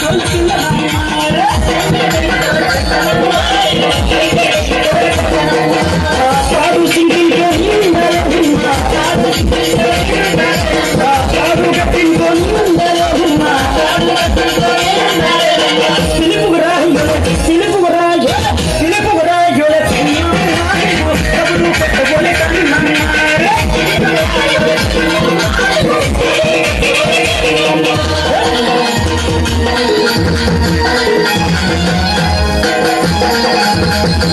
Thank you.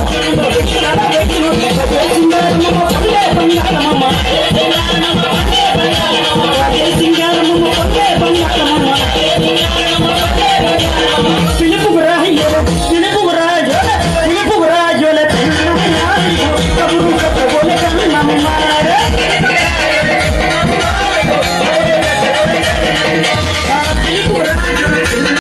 I'm